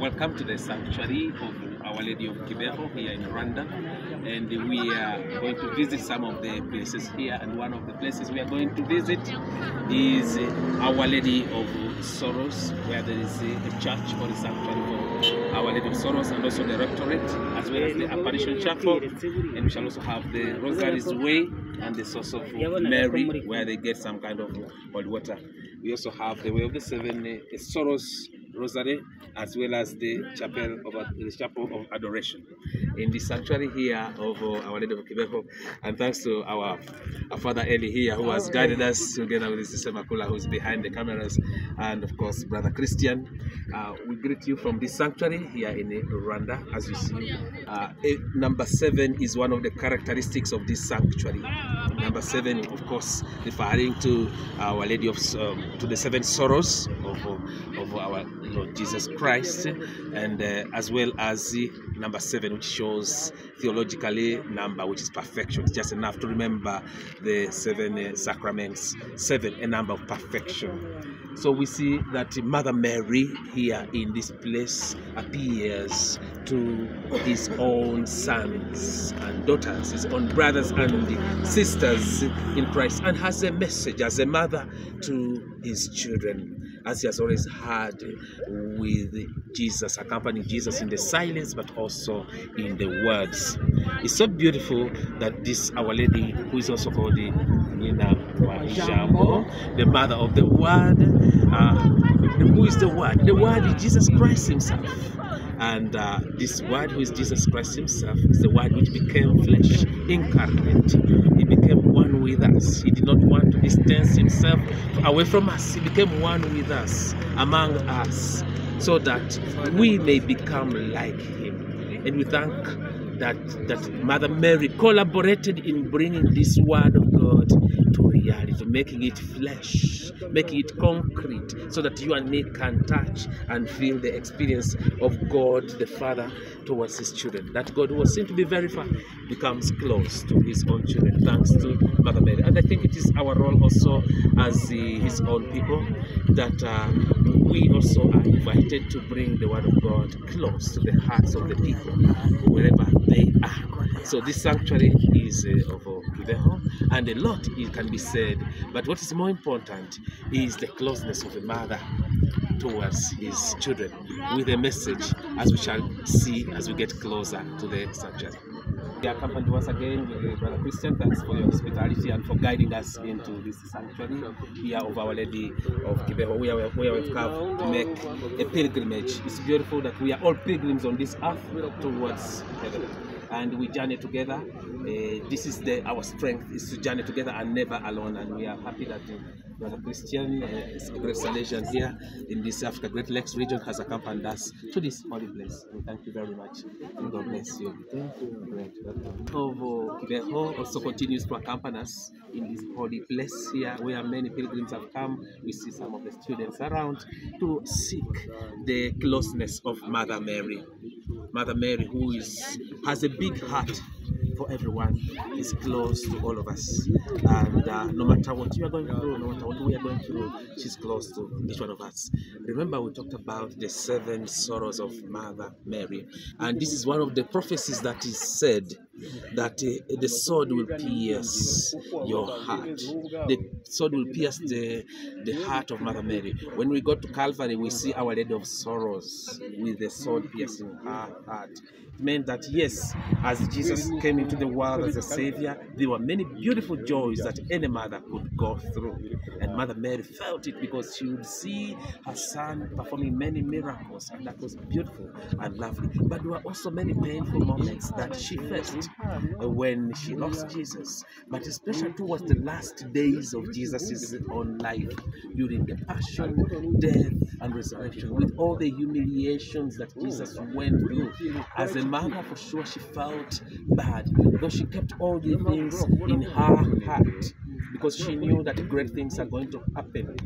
Welcome to the sanctuary of Our Lady of Kibeho here in Rwanda. And we are going to visit some of the places here. And one of the places we are going to visit is Our Lady of Sorrows, where there is a church or a sanctuary for Our Lady of Sorrows, and also the rectorate, as well as the apparition chapel. And we shall also have the Rosary's Way and the source of Mary, where they get some kind of holy water. We also have the Way of the Seven uh, Sorrows Rosary, as well as the chapel of the chapel of adoration in the sanctuary here of uh, Our Lady of Kibeho. And thanks to our, our Father Eli here, who has guided us together with his sister Makula, who's behind the cameras, and of course, Brother Christian. Uh, we greet you from this sanctuary here in Rwanda. As you see, uh, eh, number seven is one of the characteristics of this sanctuary. Number seven, of course, referring to Our Lady of um, to the seven sorrows of, of our Lord Jesus Christ, and uh, as well as number seven, which shows theologically number, which is perfection. It's just enough to remember the seven uh, sacraments, seven, a number of perfection. So we see that Mother Mary here in this place appears to his own sons and daughters, his own brothers and sisters in Christ, and has a message as a mother to his children, as he has always had with Jesus, accompanying Jesus in the silence, but also in the words. It's so beautiful that this Our Lady, who is also called the Nina Jambo, the mother of the Word, uh, who is the Word? The Word is Jesus Christ Himself. And uh, this Word, who is Jesus Christ Himself, is the Word which became flesh, incarnate. He became one with us. He did not want to distance Himself away from us. He became one with us, among us, so that we may become like Him. And we thank that that Mother Mary collaborated in bringing this Word reality, making it flesh, making it concrete, so that you and me can touch and feel the experience of God the Father towards His children. That God who was seen to be very far becomes close to His own children, thanks to Mother Mary. And I think it is our role also as His own people that uh, we also are invited to bring the Word of God close to the hearts of the people, wherever they are. So this sanctuary is uh, of Kibeho, and a lot it can be said. But what is more important is the closeness of a mother towards his children with a message, as we shall see as we get closer to the sanctuary. We are accompanied once again with Brother Christian. Thanks for your hospitality and for guiding us into this sanctuary here of Our Lady of Kibeho, we, where we've come to make a pilgrimage. It's beautiful that we are all pilgrims on this earth towards heaven and we journey together. Uh, this is the our strength is to journey together and never alone. And we are happy that Brother Christian, uh, Great Salesian here in this Africa Great Lakes region, has accompanied us to this holy place. Thank you very much. And God bless you. Thank you. Great. Kibeho also continues to accompany us in this holy place here, where many pilgrims have come. We see some of the students around to seek the closeness of Mother Mary. Mother Mary, who is has a big heart for everyone, is close to all of us. And uh, no matter what you are going through, no matter what we are going through, she's close to each one of us. Remember, we talked about the seven sorrows of Mother Mary. And this is one of the prophecies that is said that uh, the sword will pierce your heart. The sword will pierce the, the heart of Mother Mary. When we go to Calvary, we see Our Lady of Sorrows with the sword piercing her heart. Meant that, yes, as Jesus came into the world as a savior, there were many beautiful joys that any mother could go through. And Mother Mary felt it because she would see her son performing many miracles, and that was beautiful and lovely. But there were also many painful moments that she faced when she lost Jesus, but especially towards the last days of Jesus' own life, during the passion, death, and resurrection, with all the humiliations that Jesus went through. As a mother, for sure, she felt bad, though she kept all the things in her heart because she knew that great things are going to happen.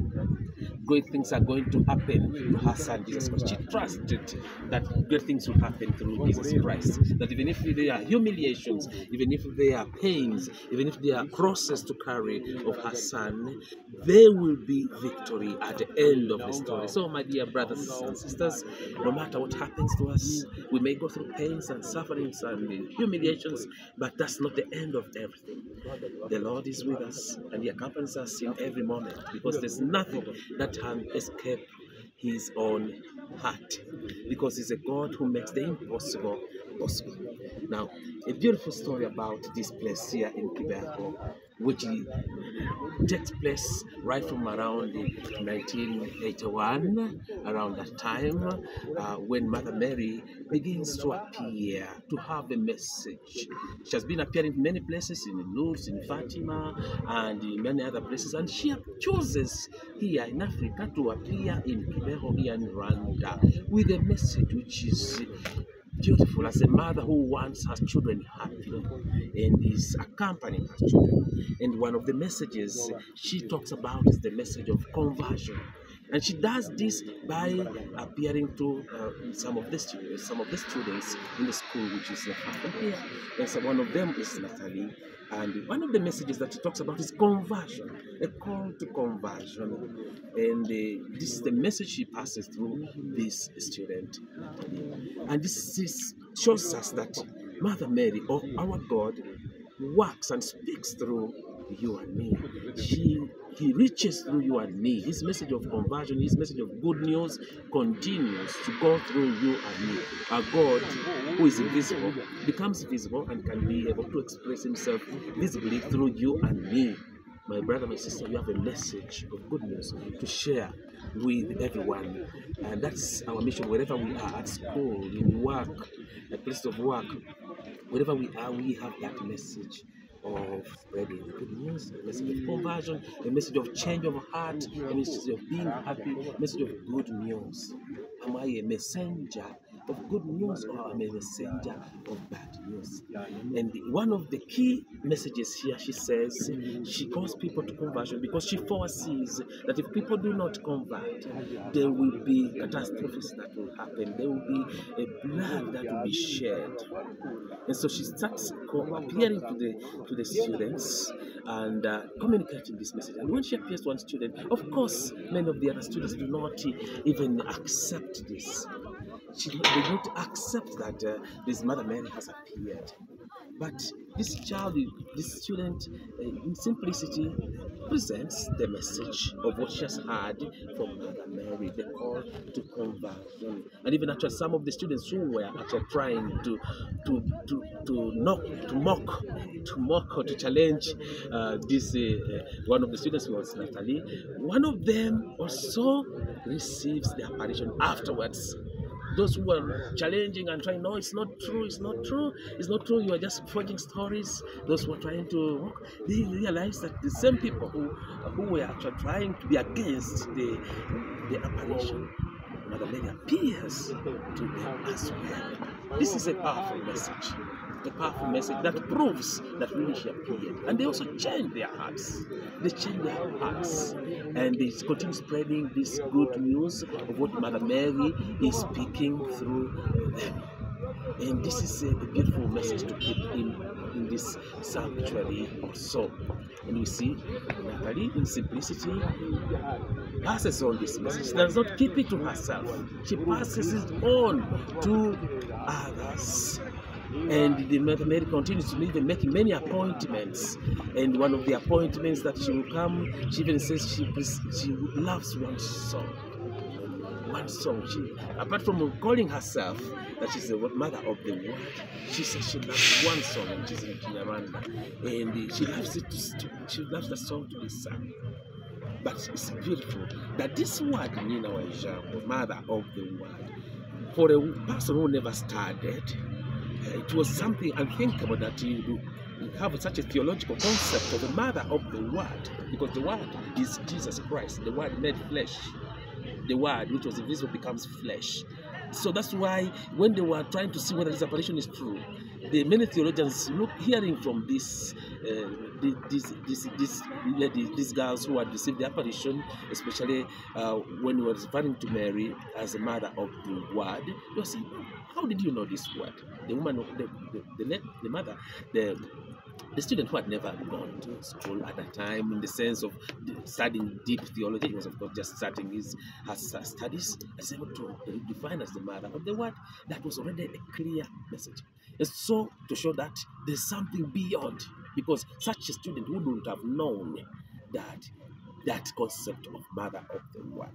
Great things are going to happen to her son Jesus Christ. She trusted that great things will happen through Jesus Christ. That even if there are humiliations, even if there are pains, even if there are crosses to carry of her son, there will be victory at the end of the story. So, my dear brothers and sisters, no matter what happens to us, we may go through pains and sufferings and humiliations, but that's not the end of everything. The Lord is with us and He accompanies us in every moment because there's nothing that can escape His own heart because He's a God who makes the impossible possible. Now, a beautiful story about this place here in Kibeho, which takes place right from around 1981, around that time, uh, when Mother Mary begins to appear, to have a message. She has been appearing in many places, in Lourdes, in Fatima, and in many other places, and she chooses here in Africa to appear in Kibeho, here in Rwanda, with a message which is beautiful as a mother who wants her children happy and is accompanying her children. And one of the messages she talks about is the message of conversion. And she does this by appearing to uh, some of the students, some of the students in the school, which is here. And so one of them is Natalie. And one of the messages that she talks about is conversion, a call to conversion. And uh, this is the message she passes through this student. And this is, shows us that Mother Mary, or our God, works and speaks through you and me. She he reaches through you and me. His message of conversion, his message of good news continues to go through you and me. A God who is invisible becomes visible and can be able to express himself visibly through you and me. My brother, my sister, you have a message of good news to share with everyone. And that's our mission wherever we are at school, in work, at place of work, wherever we are, we have that message of spreading the good news, a message of conversion, a message of change of heart, a message of being happy, a message of good news. Am I a messenger of good news or am I a messenger of bad news? And one of the key messages here, she says, she calls people to conversion because she foresees that if people do not convert, there will be catastrophes that will happen. There will be a blood that will be shed. And so she starts appearing to the to the students and uh, communicating this message. And when she appears to one student, of course, many of the other students do not even accept this. She, they don't accept that uh, this Mother Mary has appeared. But this child, this student, uh, in simplicity, presents the message of what she has heard from Mother Mary, the call to conversion. And even actually, some of the students who were actually trying to to to to knock, to mock, to mock or to challenge uh, this uh, one of the students was Natalie. One of them also receives the apparition afterwards those who are challenging and trying, no, it's not true, it's not true, it's not true, you are just forging stories. Those who are trying to, they realize that the same people who, who were actually trying to be against the, the apparition, Mother Mary appears to them as well. This is a powerful message a powerful message that proves that really she appeared. And they also change their hearts. They change their hearts. And they continue spreading this good news of what Mother Mary is speaking through them. And this is a, beautiful message to keep in, in this sanctuary also. And we see Natalie in simplicity passes on this message. She does not keep it to herself. She passes it on to others. And the Mother Mary continues to and making many appointments. And one of the appointments that she will come, she even says she, she loves one song. One song. She, apart from calling herself that she's the mother of the world, she says she loves one song, which is in Kinyarwanda. And she loves it to, she loves the song to be sung. But it's beautiful that this word, Nyina wa Jambo, mother of the world, for a person who never started, it was something unthinkable that you have such a theological concept of the mother of the Word, because the Word is Jesus Christ, the Word made flesh. The Word, which was invisible, becomes flesh. So that's why when they were trying to see whether this apparition is true, the many theologians look hearing from this uh, the, these, these, these ladies, these girls who had received the apparition, especially uh, when he was referring to Mary as the mother of the word, were saying, How did you know this word? The woman, the, the, the, the mother, the the student who had never gone to school at that time in the sense of studying deep theology, he was of course just starting his, his uh, studies, is able to define as the mother of the word that was already a clear message. And so to show that there's something beyond, because such a student wouldn't have known that that concept of mother of the word.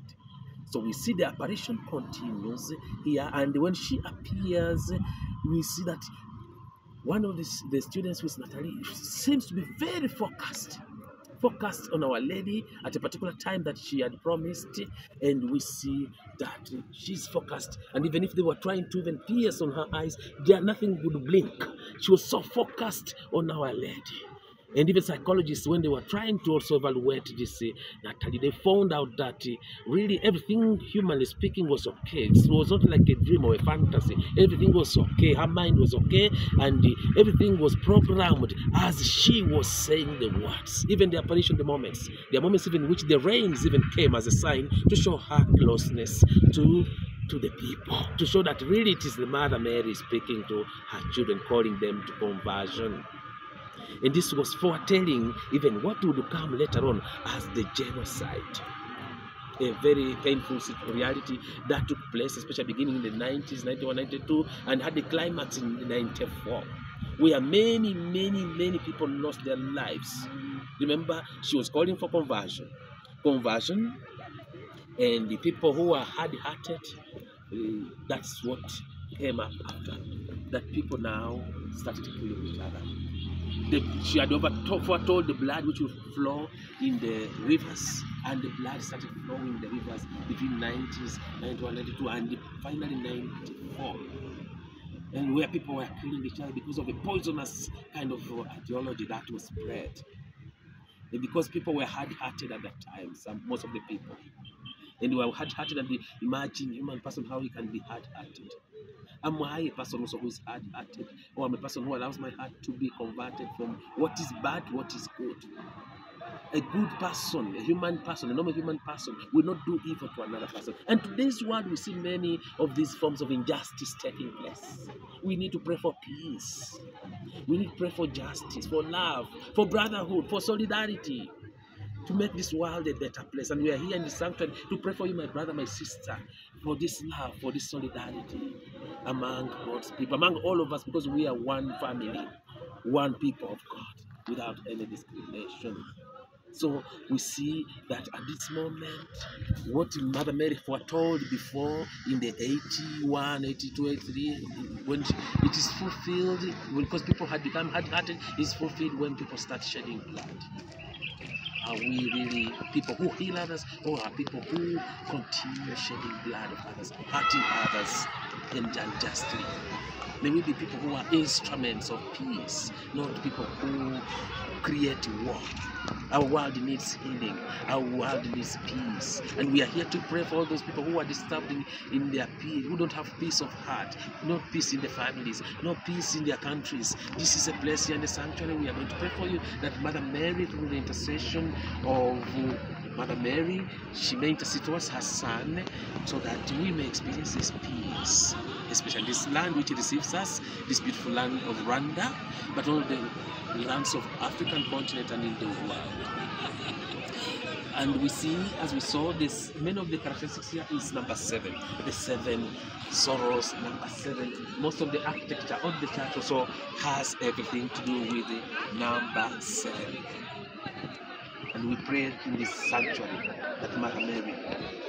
So we see the apparition continues here, and when she appears, we see that one of the, the students with Natalie seems to be very focused focused on our lady at a particular time that she had promised and we see that she's focused. And even if they were trying to even pierce on her eyes there nothing would blink. She was so focused on our lady and even psychologists, when they were trying to also evaluate this uh, they found out that uh, really everything, humanly speaking, was okay. It was not like a dream or a fantasy. Everything was okay. Her mind was okay, and uh, everything was programmed as she was saying the words. Even the apparition, the moments, the moments even in which the rains even came as a sign to show her closeness to to the people, to show that really it is the Mother Mary speaking to her children, calling them to conversion. And this was foretelling even what would come later on as the genocide. A very painful reality that took place, especially beginning in the 90s, 91, 92, and had a climax in 94, where many, many, many people lost their lives. Remember, she was calling for conversion. Conversion, and the people who are hard hearted, eh, that's what came up after. That people now started killing each other the, she had over foretold the blood which would flow in the rivers, and the blood started flowing in the rivers between 90s, 91, 92, and finally 94. And where people were killing each other because of a poisonous kind of uh, ideology that was spread. And because people were hard-hearted at that time, some most of the people. And they were hard-hearted, and they imagine human person how he can be hard-hearted. Am I a person also who is hard hearted? Or I'm a person who allows my heart to be converted from what is bad what is good? A good person, a human person, a normal human person will not do evil to another person. And today's world, we see many of these forms of injustice taking place. We need to pray for peace. We need to pray for justice, for love, for brotherhood, for solidarity to make this world a better place. And we are here in the sanctuary to pray for you, my brother, my sister, for this love, for this solidarity among God's people, among all of us, because we are one family, one people of God, without any discrimination. So we see that at this moment, what Mother Mary foretold before in the 81, 82, 83, when it is fulfilled, because people had become hard hearted, is fulfilled when people start shedding blood. Are we really people who heal others, or are people who continue shedding blood of others, hurting others unjustly? May we be people who are instruments of peace, not people who create war. Our world needs healing. Our world needs peace. And we are here to pray for all those people who are disturbed in, in their peace, who don't have peace of heart, no peace in their families, no peace in their countries. This is a place here in the sanctuary. We are going to pray for you that Mother Mary, through the intercession of Mother Mary, she may intercede towards her son so that we may experience this peace, especially this land which receives us, this beautiful land of Rwanda, but all the lands of African continent and in the world. And we see, as we saw, this many of the characteristics here is number seven, the seven sorrows, number seven. Most of the architecture of the church also has everything to do with the number seven. And we pray in this sanctuary that Mother Mary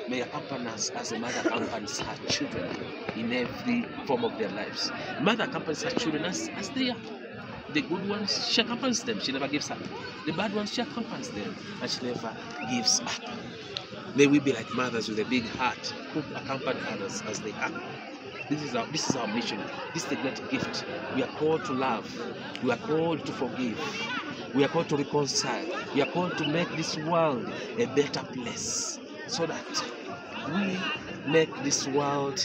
may accompany us as a mother accompanies her children in every form of their lives. Mother accompanies her children as, as they are. The good ones, she accompanies them, she never gives up. The bad ones, she accompanies them, and she never gives up. May we be like mothers with a big heart who accompany others as they are. This is our this is our mission. This is the great gift. We are called to love. We are called to forgive. We are called to reconcile. We are called to make this world a better place so that we make this world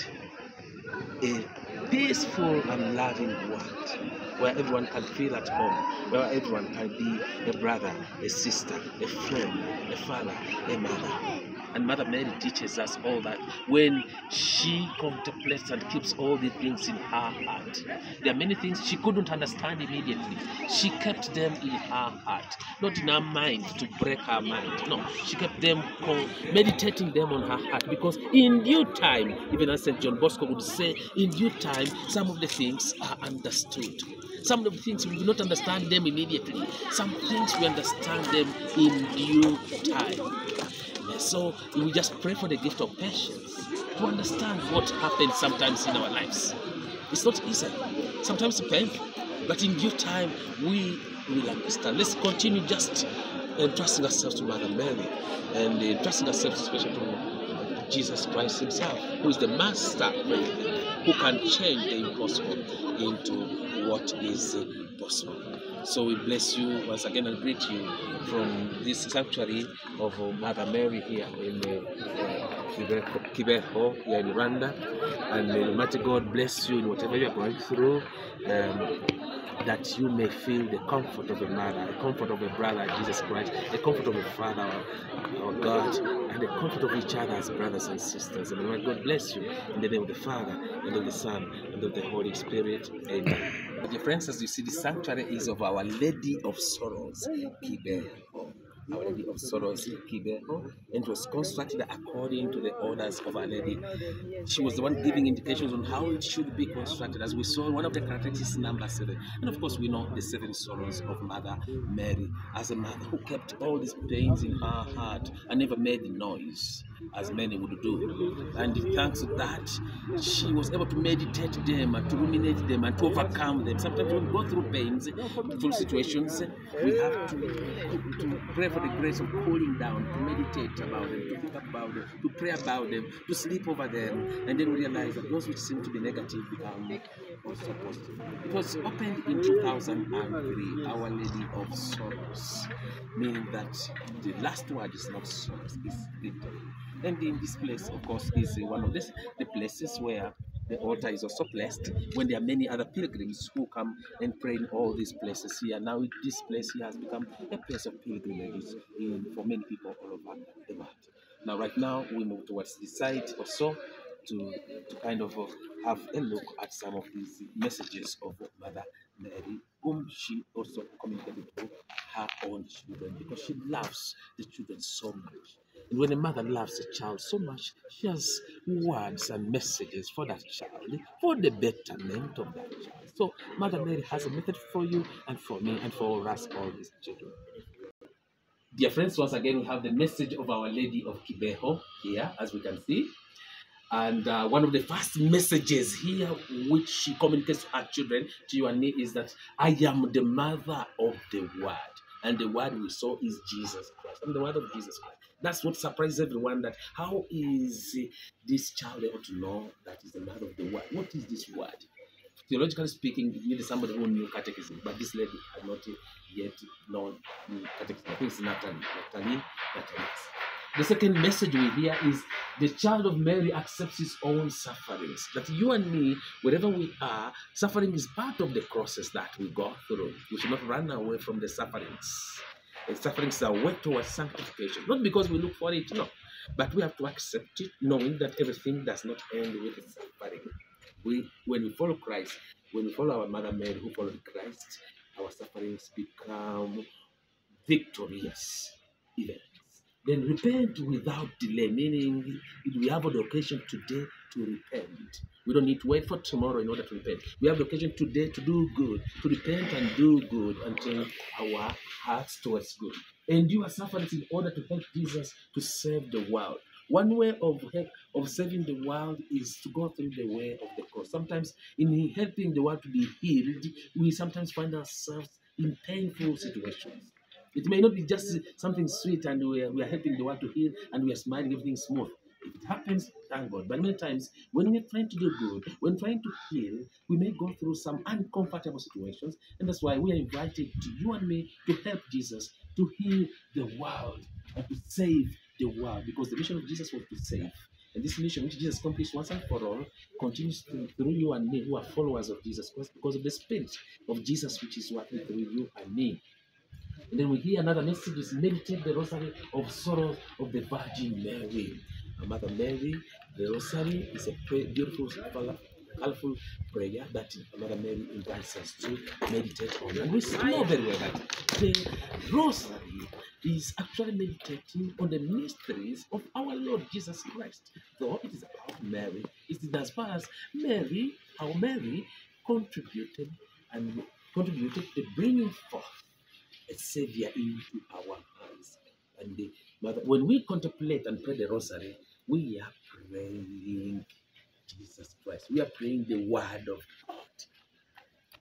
a peaceful and loving world where everyone can feel at home, where everyone can be a brother, a sister, a friend, a father, a mother. And Mother Mary teaches us all that when she contemplates and keeps all these things in her heart. There are many things she couldn't understand immediately. She kept them in her heart, not in her mind to break her mind. No, she kept them meditating them on her heart because in due time, even as St. John Bosco would say, in due time, some of the things are understood. Some of the things we do not understand them immediately. Some things we understand them in due time. So we just pray for the gift of patience to understand what happens sometimes in our lives. It's not easy, sometimes painful, but in due time we will understand. Let's continue just uh, entrusting ourselves to Mother Mary and uh, entrusting ourselves especially to Jesus Christ Himself, who is the master who can change the impossible into what is possible. So we bless you once again and greet you from this sanctuary of Mother Mary here in uh, uh, Kibeho, Kibeho here in Rwanda. And uh, mighty God bless you in whatever you are going through. Um, that you may feel the comfort of a mother, the comfort of a brother, Jesus Christ, the comfort of a father, our, our God, and the comfort of each other as brothers and sisters. And may God bless you in the name of the Father, and of the Son, and of the Holy Spirit. Amen. Dear friends, as you see, the sanctuary is of Our Lady of Sorrows, Kibeho. Our Lady of Sorrows, Kibeho, and was constructed according to the orders of Our Lady. She was the one giving indications on how it should be constructed. As we saw, one of the characteristics number seven. And of course, we know the seven sorrows of Mother Mary as a mother who kept all these pains in her heart and never made noise as many would do. And thanks to that, she was able to meditate them and to ruminate them and to overcome them. Sometimes we go through pains, situations, we have to, to pray for the grace of cooling down, to meditate about them, to think about them, to pray about them, to sleep over them, and then we realize that those which seem to be negative become also positive. It was opened in 2003, Our Lady of Sorrows, meaning that the last word is not sorrows, it's victory. And in this place, of course, is one of this, the places where the altar is also placed when there are many other pilgrims who come and pray in all these places here. Now, this place here has become a place of pilgrimage in, for many people all over the world. Now, right now, we move towards the side also to, to kind of uh, have a look at some of these messages of Mother Mary, whom she also communicated to her own children because she loves the children so much. When a mother loves a child so much, she has words and messages for that child, for the betterment of that child. So Mother Mary has a method for you and for me and for us all these children. Dear friends, once again, we have the message of Our Lady of Kibeho here, as we can see. And uh, one of the first messages here, which she communicates to her children, to you and me, is that I am the mother of the Word. And the Word we saw is Jesus Christ. I'm the Word of Jesus Christ. That's what surprises everyone. That how is this child able to know that is the mother of the Word? What is this Word? Theologically speaking, you need somebody who knew catechism, but this lady had not yet known catechism. I think it's Natalie. Natalie, Natalie. The second message we hear is the child of Mary accepts his own sufferings. That you and me, wherever we are, suffering is part of the process that we go through. We should not run away from the sufferings. Sufferings are way towards sanctification. Not because we look for it, no. But we have to accept it, knowing that everything does not end with suffering. We, when we follow Christ, when we follow our Mother Mary who followed Christ, our sufferings become victorious events. Then repent without delay, meaning if we have the occasion today to repent. We don't need to wait for tomorrow in order to repent. We have the occasion today to do good, to repent and do good and until our hearts towards good. and Endure sufferings in order to help Jesus to save the world. One way of help, of saving the world is to go through the way of the cross. Sometimes, in helping the world to be healed, we sometimes find ourselves in painful situations. It may not be just something sweet and we are, we are helping the world to heal and we are smiling, everything smooth. It happens, thank God. But many times, when we're trying to do good, when trying to heal, we may go through some uncomfortable situations. And that's why we are invited to you and me to help Jesus to heal the world and to save the world. Because the mission of Jesus was to save. And this mission, which Jesus accomplished once and for all, continues through you and me, who are followers of Jesus Christ, because of the Spirit of Jesus, which is working through you and me. And then we hear another message is meditate the rosary of sorrows of the Virgin Mary. Mother Mary, the rosary is a beautiful, colorful prayer that Mother Mary invites us to meditate on. And we know very well that the rosary is actually meditating on the mysteries of our Lord Jesus Christ. Though it is about Mary, it is as far as Mary, how Mary contributed and contributed to bringing forth a savior into our hands. And the, when we contemplate and pray the rosary, we are praying Jesus Christ. We are praying the word of God.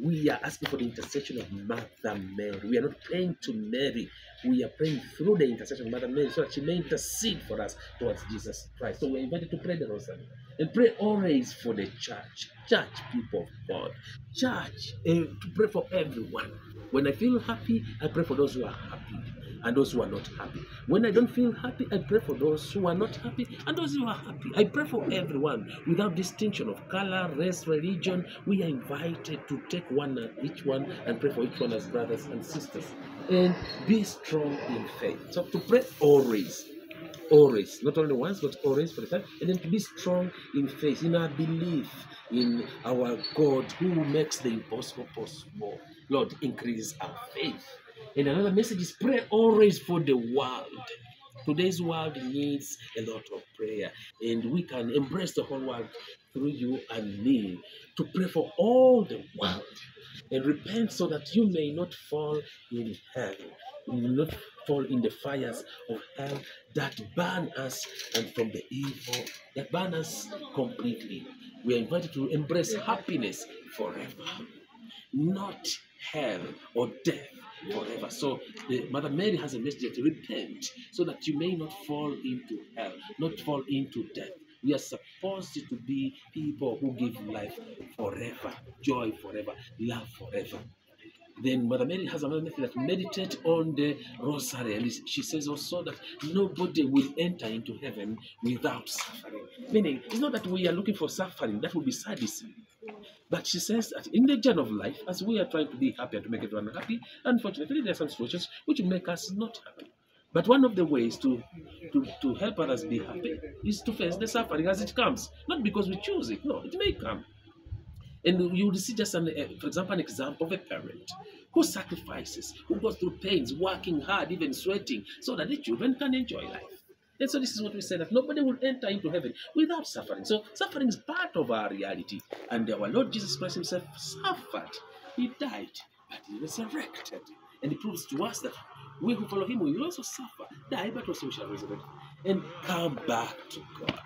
We are asking for the intercession of Mother Mary. We are not praying to Mary. We are praying through the intercession of Mother Mary so that she may intercede for us towards Jesus Christ. So we're invited to pray the rosary and pray always for the church, church people of God, church, eh, to pray for everyone. When I feel happy, I pray for those who are happy and those who are not happy. When I don't feel happy, I pray for those who are not happy and those who are happy. I pray for everyone without distinction of color, race, religion. We are invited to take one at each one and pray for each one as brothers and sisters. And be strong in faith. So to pray always. Always, not only once, but always for the time, and then to be strong in faith, in our belief in our God who makes the impossible possible. Lord, increase our faith. And another message is pray always for the world. Today's world needs a lot of prayer, and we can embrace the whole world through you and me to pray for all the world. And repent so that you may not fall in hell, you not fall in the fires of hell that burn us and from the evil that burn us completely. We are invited to embrace happiness forever. Not hell or death forever. So the Mother Mary has a message to repent so that you may not fall into hell, not fall into death. We are supposed to be people who give life forever, joy forever, love forever. Then Mother Mary has another method that meditate on the rosary, and she says also that nobody will enter into heaven without suffering. Meaning, it's not that we are looking for suffering; that would be sadism. But she says that in the journey of life, as we are trying to be happy and to make everyone happy, unfortunately, there are some situations which make us not happy. But one of the ways to, to, to help others be happy is to face the suffering as it comes. Not because we choose it, no, it may come. And you will see just, an, uh, for example, an example of a parent who sacrifices, who goes through pains, working hard, even sweating, so that the children can enjoy life. And so this is what we say that nobody will enter into heaven without suffering. So suffering is part of our reality. And our Lord Jesus Christ himself suffered. He died, but he resurrected. And it proves to us that we who follow him will also suffer, die, but also we shall resurrect and come back to God.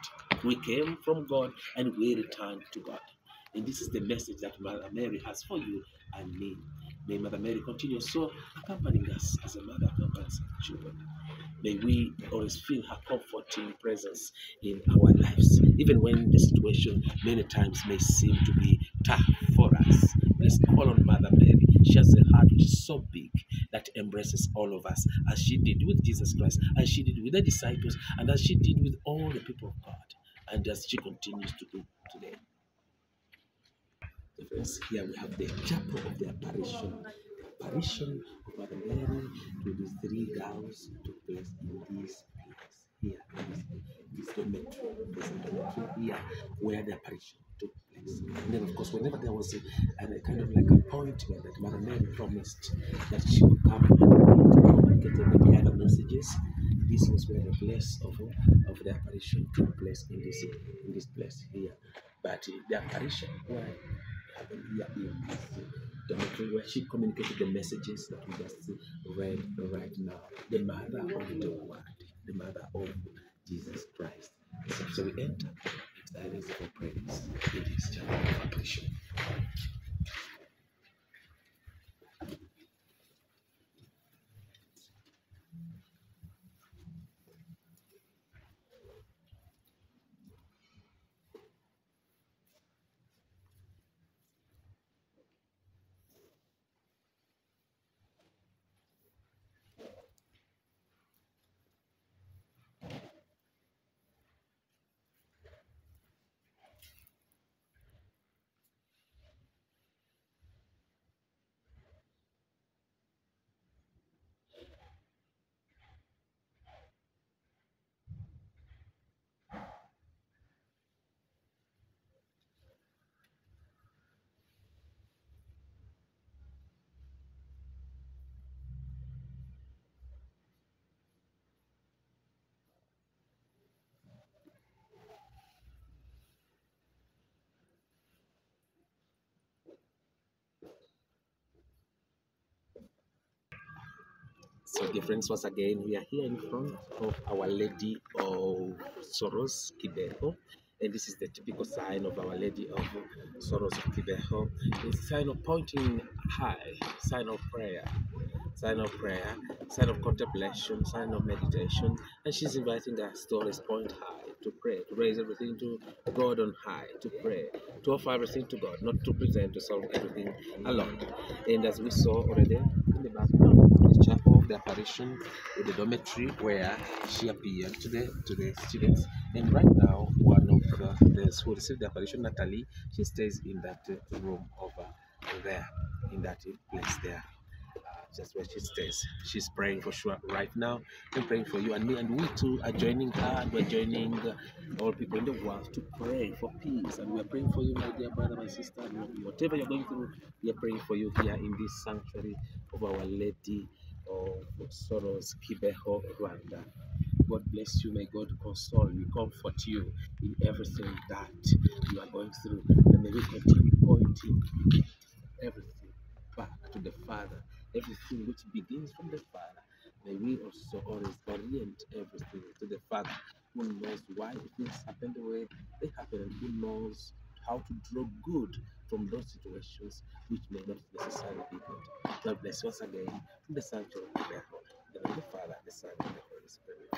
We came from God and we return to God. And this is the message that Mother Mary has for you and me. May Mother Mary continue so accompanying us as a mother accompanies children. May we always feel her comforting presence in our lives, even when the situation many times may seem to be tough for us. Let's call on Mother Mary. She has a heart which is so big that embraces all of us, as she did with Jesus Christ, as she did with the disciples, and as she did with all the people of God, and as she continues to do today. Here we have the chapel of the apparition. The apparition of Mother Mary to these three girls took place in this place. Here, this, this dormitory, this dormitory here, where the apparition took place. And then, of course, whenever there was a, a kind of like appointment that Mother Mary promised that she would come and get and other messages, this was where the place of, of the apparition took place in this in this place here. But the apparition where happened here in this where she communicated the messages that we just read right now. The mother of the word, the mother of Jesus Christ. So we enter into silence for praise this chapel of So, dear friends, once again, we are here in front of Our Lady of Sorrows, Kibeho. And this is the typical sign of Our Lady of Sorrows of Kibeho. It's a sign of pointing high, sign of prayer, sign of prayer, sign of contemplation, sign of meditation. And she's inviting us to always point high, to pray, to raise everything to God on high, to pray, to offer everything to God, not to pretend to solve everything alone. And as we saw already in the background, the the apparition in the dormitory where she appeared to the to the students. And right now, one of uh, those who received the apparition, Natalie, she stays in that uh, room over there, in that place there. Uh, just where she stays. She's praying for sure right now. I'm praying for you and me, and we too are joining her. And we're joining uh, all people in the world to pray for peace. And we're praying for you, my dear brother, my sister. and Whatever you're going through, we are praying for you here in this sanctuary of Our Lady of Sorrows, Kibeho, Rwanda. God bless you. May God console you, comfort you in everything that you are going through. And may we continue pointing everything back to the Father. Everything which begins from the Father. May we also always orient everything to the Father who knows why things happen the way they happen and who knows how to draw good from those situations which may not necessarily be good. God bless once again the sanctuary of the Father, the Son, and the Holy Spirit.